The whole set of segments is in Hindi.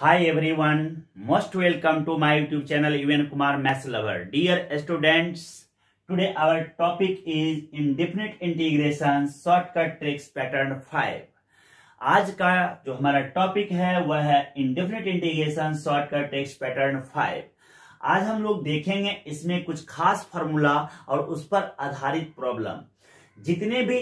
Hi everyone most welcome to my YouTube channel U N Kumar math lover dear students today our topic is indefinite integration shortcut tricks pattern five आज का जो हमारा टॉपिक है, वह है indefinite integration shortcut tricks pattern five आज हम लोग देखेंगे इसमें कुछ खास फॉर्मूला और उस पर आधारित प्रॉब्लम जितने भी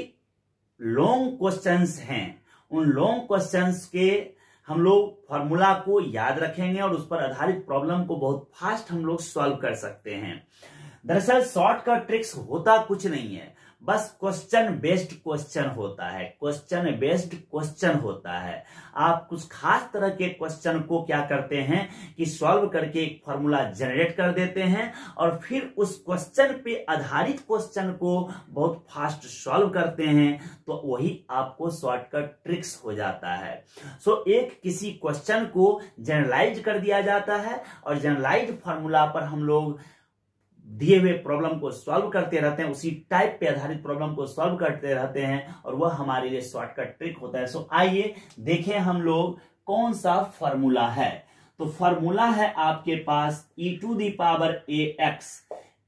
लॉन्ग क्वेश्चन हैं, उन लॉन्ग क्वेश्चन के हम लोग फॉर्मूला को याद रखेंगे और उस पर आधारित प्रॉब्लम को बहुत फास्ट हम लोग सॉल्व कर सकते हैं। दरअसल शॉर्ट का ट्रिक्स होता कुछ नहीं है। बस क्वेश्चन बेस्ड क्वेश्चन होता है। क्वेश्चन बेस्ड क्वेश्चन होता है। आप कुछ खास तरह के क्वेश्चन को क्या करते हैं कि सॉल्व करके एक फॉर्मूला जनरेट कर देते हैं और फिर उस क्वेश्चन पे आधारित क्वेश्चन को बहुत फास्ट सॉल्व करते हैं तो वही आपको शॉर्टकट ट्रिक्स हो जाता है। सो so, एक किसी क्वेश्चन को जनरलाइज कर दिया जाता है और जनरलाइज फॉर्मूला पर हम लोग दिए हुए प्रॉब्लम को सॉल्व करते रहते हैं, उसी टाइप पे आधारित प्रॉब्लम को सॉल्व करते रहते हैं और वह हमारे लिए शॉर्टकट ट्रिक होता है। सो आइए देखें हम लोग कौन सा फॉर्मूला है। तो फॉर्मूला है आपके पास e to the power a x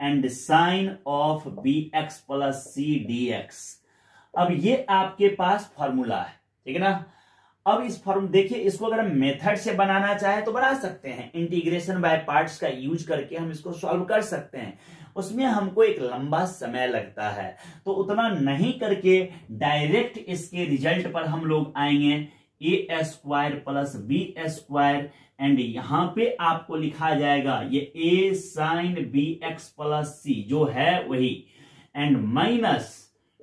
and sine of b x plus c d x अब ये आपके पास फॉर्मूला है, ठीक है ना? अब इस फॉर्म, देखिए, इसको अगर हम मेथड से बनाना चाहे तो बना सकते हैं। इंटीग्रेशन बाय पार्ट्स का यूज़ करके हम इसको सॉल्व कर सकते हैं। उसमें हमको एक लंबा समय लगता है। तो उतना नहीं करके डायरेक्ट इसके रिज़ल्ट पर हम लोग आएँगे। A square plus b square and यहाँ पे आपको लिखा जाएगा, ये a sine b x plus c जो है वही। And minus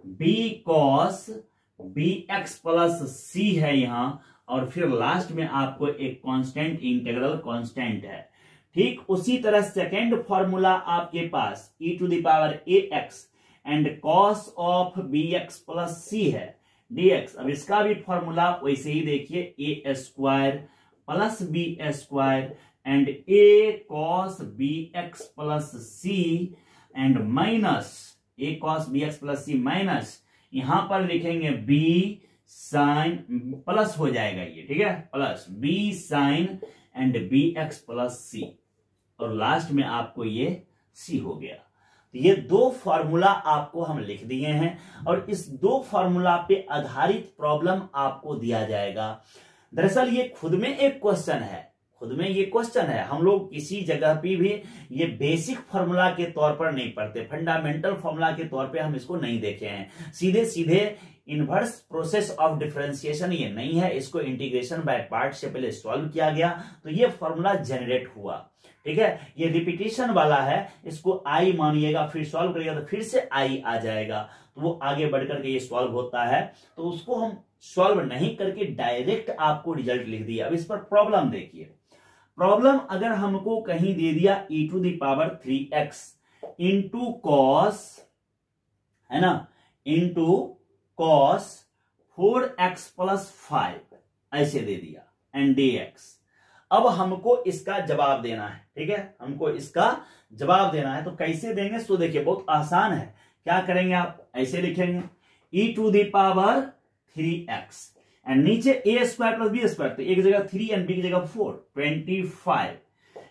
b cos b x plus c है यहाँ, और फिर लास्ट में आपको एक कांस्टेंट इंटीग्रल कांस्टेंट है। ठीक उसी तरह सेकेंड फॉर्मूला आपके पास e to the power a x and cos of b x plus c है। डीएक्स अब इसका भी फॉर्मूला वैसे ही देखिए a square plus b square and a cos b x plus c and minus a cos b x plus c minus यहाँ पर लिखेंगे बी साइन प्लस हो जाएगा ये, ठीक है? Plus b sine and b x plus c और लास्ट में आपको ये सी हो गया। तो ये दो फॉर्मूला आपको हम लिख दिए हैं और इस दो फॉर्मूला पे आधारित प्रॉब्लम आपको दिया जाएगा। दरअसल ये खुद में एक क्वेश्चन है। खुद में ये क्वेश्चन है। हम लोग किसी जगह पे भी ये बेसिक फॉर्मूला के तौर पर नहीं पढ़ते। फंडामेंटल फॉर्मूला के तौर पे हम इसको नहीं देखे हैं। सीधे सीधे इनवर्स प्रोसेस ऑफ़ डिफरेंशिएशन ये नहीं है। इसको इंटीग्रेशन बाय पार्ट से पहले सॉल्व किया गया। तो ये फॉर्मूला जनरेट हुआ। ठीक है? ये रिपीटेशन वाला है। इसको आई मानिएगा, फिर सॉल्व करिएगा तो फिर से आई आ जाएगा। तो वो आगे बढ़ करके ये सॉल्व होता है। तो उसको हम सॉल्व नहीं करके डायरेक्ट आपको रिज़ल्ट लिख दिया। अब इस पर प्रॉब्लम देखिए। प्रॉब्लम अगर हमको कहीं दे दिया e to the power three x into cos है ना? Into cos four x plus five ऐसे दे दिया एंड डी एक्स अब हमको इसका जवाब देना है, ठीक है? हमको इसका जवाब देना है तो कैसे देंगे? तो देखिए, बहुत आसान है। क्या करेंगे आप? ऐसे लिखेंगे e to the power three x and नीचे a square plus b square तो एक जगह थ्री एंड बी की जगह फोर ट्वेंटी फाइव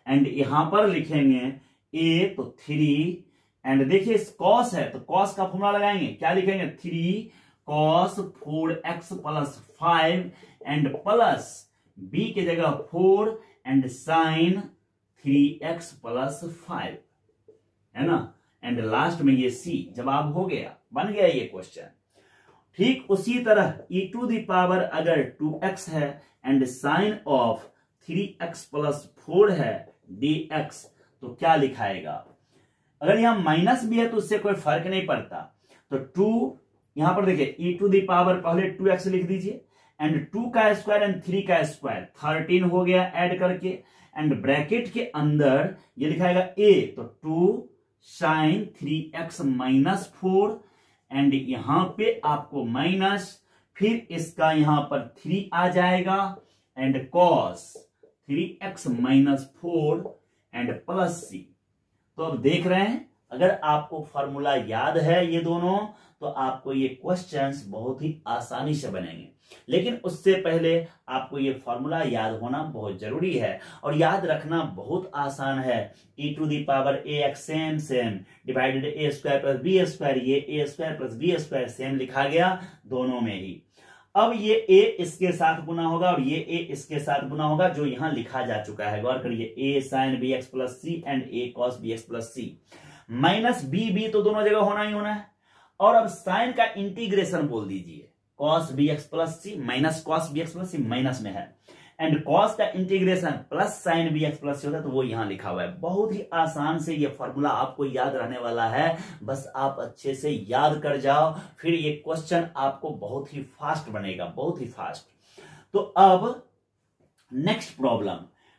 एंड यहाँ पर लिखेंगे ए तो थ्री एंड देखिए कॉस है तो कॉस का फॉर्मूला लगाएँगे। क्या लिखेंगे? Three cos four x plus five and plus b की जगह four and sine three x plus five है ना? एंड लास्ट में ये सी जवाब हो गया। बन गया ये क्वेश्चन ठीक उसी तरह e टू दावर अगर 2x है and sine of 3x plus four है, dx तो क्या लिखाएगा? अगर यहाँ माइनस भी है तो उससे कोई फ़र्क नहीं पड़ता। तो टू यहाँ पर देखिए ई टू दावर पहले टू एक्स लिख दीजिए एंड टू का स्क्वायर एंड थ्री का स्क्वायर थर्टीन हो गया ऐड करके एंड ब्रैकेट के अंदर ये लिखाएगा ए तो two sine three x minus four and यहाँ पे आपको माइनस फिर इसका यहाँ पर थ्री आ जाएगा and cos three x minus four and plus c तो अब देख रहे हैं, अगर आपको फॉर्मूला याद है ये दोनों तो आपको ये क्वेश्चंस बहुत ही आसानी से बनेंगे। लेकिन उससे पहले आपको ये फॉर्मूला याद होना बहुत ज़रूरी है और याद रखना बहुत आसान है। E to the power a x same same divided a square plus b square ये a square plus b square same लिखा गया दोनों में ही। अब ये ए इसके साथ गुना होगा और ये ए इसके साथ गुना होगा, जो यहाँ लिखा जा चुका है। गौर करिए a sine b x plus c and a cos b x plus c minus b b तो दोनों जगह होना ही होना है। और अब साइन का इंटीग्रेशन बोल दीजिए। Cos b x plus c minus cos b x plus c minus में है। एंड कॉस का integration plus sine b x plus होता है तो वो यहाँ लिखा हुआ है। बहुत ही आसान से ये फॉर्मूला आपको याद रहने वाला है। बस आप अच्छे से याद कर जाओ, फिर ये क्वेश्चन आपको बहुत ही फास्ट बनेगा, बहुत ही फास्ट तो अब नेक्स्ट प्रॉब्लम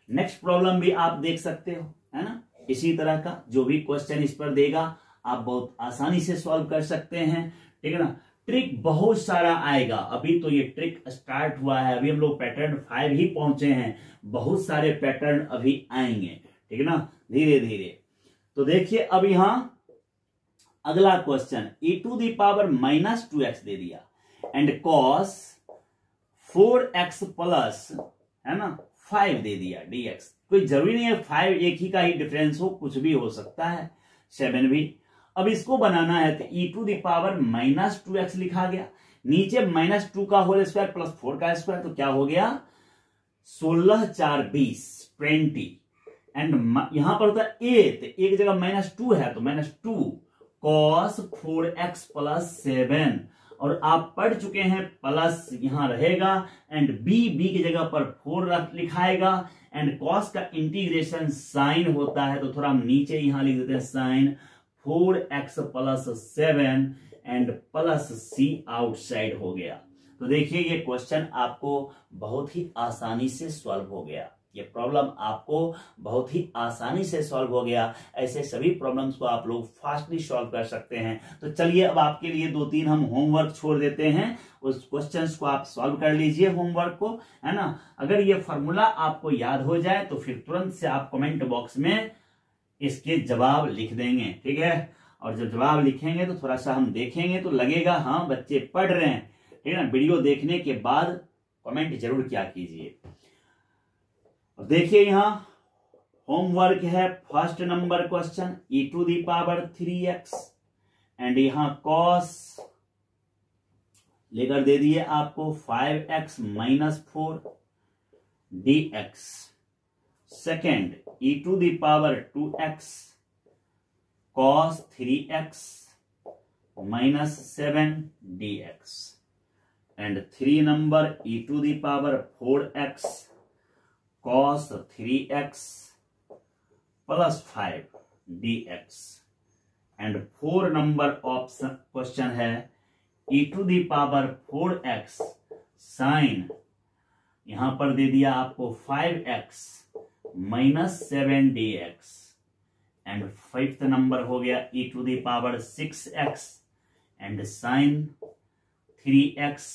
नेक्स्ट प्रॉब्लम भी आप देख सकते हो, है ना? इसी तरह का जो भी क्वेश्चन इस पर देगा आप बहुत आसानी से सॉल्व कर सकते हैं। ठीक है ना? ट्रिक बहुत सारा आएगा। अभी तो ये ट्रिक स्टार्ट हुआ है। अभी हम लोग पैटर्न फाइव ही पहुँचे हैं। बहुत सारे पैटर्न अभी आएँगे। ठीक है ना? धीरे धीरे। तो देखिए अब यहाँ अगला question e to the power minus two x दे दिया। And cos four x plus है ना? फाइव दे दिया एक्स कोई ज़रूरी नहीं है फाइव एक ही का ही डिफरेंस हो, कुछ भी हो सकता है। सेवन भी। अब इसको बनाना है तो e to the power minus two x लिखा गया। नीचे माइनस टू का होल स्क्वायर प्लस फोर का स्क्वायर तो क्या हो गया? सोलह चार बीस ट्वेंटी एंड यहाँ पर होता है ए तो एक जगह माइनस टू है तो minus two cos four x plus seven और आप पढ़ चुके हैं प्लस यहाँ रहेगा एंड बी बी की जगह पर फोर लिखाएगा। एंड कॉस का इंटीग्रेशन साइन होता है तो थोड़ा हम नीचे यहाँ लिख देते हैं sine four x plus seven and plus c outside हो गया। तो देखिए, ये क्वेश्चन आपको बहुत ही आसानी से सॉल्व हो गया। ये प्रॉब्लम आपको बहुत ही आसानी से सॉल्व हो गया। ऐसे सभी प्रॉब्लम्स को आप लोग फास्टली सॉल्व कर सकते हैं। तो चलिए, अब आपके लिए दो तीन हम होमवर्क छोड़ देते हैं। उस क्वेश्चंस को आप सॉल्व कर लीजिए होमवर्क को, है ना? अगर ये फॉर्मूला आपको याद हो जाए तो फिर तुरंत से आप कमेंट बॉक्स में इसके जवाब लिख देंगे, ठीक है? और जब जवाब लिखेंगे तो थोड़ा सा हम देखेंगे तो लगेगा हाँ बच्चे पढ़ रहे हैं। ठीक है ना? वीडियो देखने के बाद कमेंट ज़रूर क्या कीजिए। और देखिए यहाँ, होमवर्क है first number question e to the power three x and यहाँ कॉस लेकर दे दिए आपको five x minus four d x second e to the power 2x cos 3x minus 7 dx and 3 number e to the power 4x cos 3x plus 5 dx and 4 number option question है e to the power 4x sin यहाँ पर दे दिया आपको 5x minus seven d x and fifth number हो गया e to the power six x and sine three x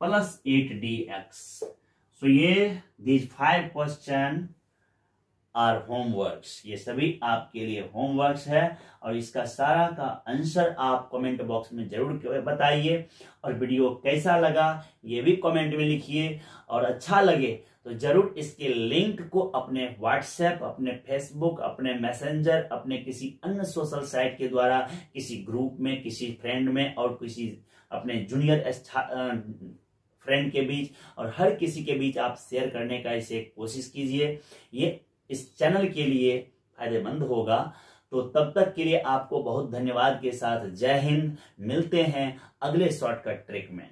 plus eight d x so ये these five question are homeworks ये सभी आपके लिए होमवर्क्स है। और इसका सारा का आंसर आप कमेंट बॉक्स में ज़रूर बताइए। और वीडियो कैसा लगा, ये भी कमेंट में लिखिए। और अच्छा लगे तो ज़रूर इसके लिंक को अपने व्हाट्सएप, अपने फेसबुक, अपने मैसेंजर, अपने किसी अन्य सोशल साइट के द्वारा, किसी ग्रुप में, किसी फ्रेंड में और किसी अपने जूनियर फ्रेंड के बीच और हर किसी के बीच आप शेयर करने का इसे कोशिश कीजिए। ये इस चैनल के लिए फ़ायदेमंद होगा। तो तब तक के लिए आपको बहुत धन्यवाद के साथ। जय हिंद। मिलते हैं अगले शॉर्टकट ट्रिक में।